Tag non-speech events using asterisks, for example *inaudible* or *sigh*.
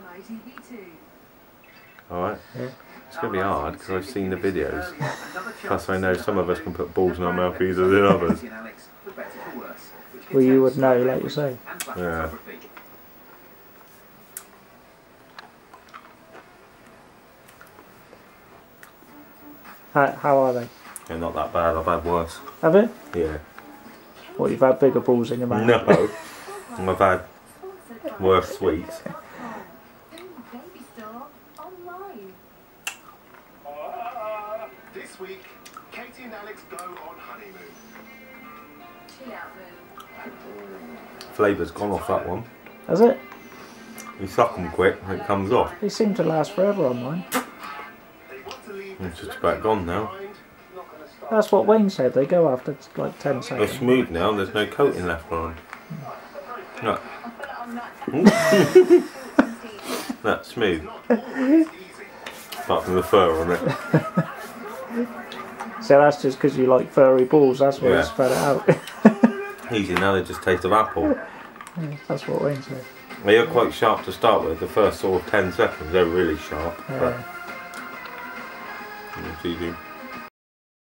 on ITV2. Alright. Yeah. It's going to be hard because I've seen the videos. Plus, I know some of us can put balls in our mouth easier than others. Well, you would know, like you say. Yeah. How, how are they? They're not that bad. I've had worse. Have you? Yeah. What, you've had bigger balls in your mouth? No. I've had worse sweets. *laughs* week, Katie and Alex go on honeymoon. Chill out, Moon. Flavour's gone off that one. Has it? You suck them quick and it comes off. They seem to last forever on mine. They want to leave hmm, It's just about gone now. behind. Not gonna start. That's what Wayne said. They go after like 10 seconds. They're smooth now. There's no coating left on them. Look, *laughs* that's smooth. Not always easy. Apart from the fur on it. *laughs* So that's just because you like furry balls. That's why Yeah. you spread it out. *laughs* Easy now. They just taste of apple. that's what Wayne said. They are quite sharp to start with. The first sort of 10 seconds, they're really sharp. Yeah. easy.